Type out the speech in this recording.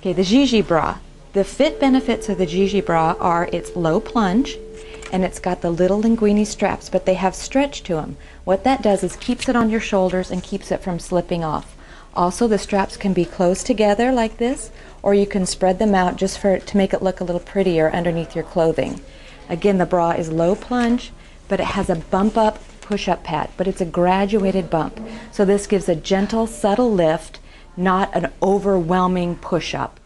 Okay, the Gigi bra. The fit benefits of the Gigi bra are it's low plunge and it's got the little linguini straps, but they have stretch to them. What that does is keeps it on your shoulders and keeps it from slipping off. Also, the straps can be closed together like this, or you can spread them out just for to make it look a little prettier underneath your clothing. Again, the bra is low plunge, but it has a bump up push up pad, but it's a graduated bump. So this gives a gentle, subtle lift, not an overwhelming push up.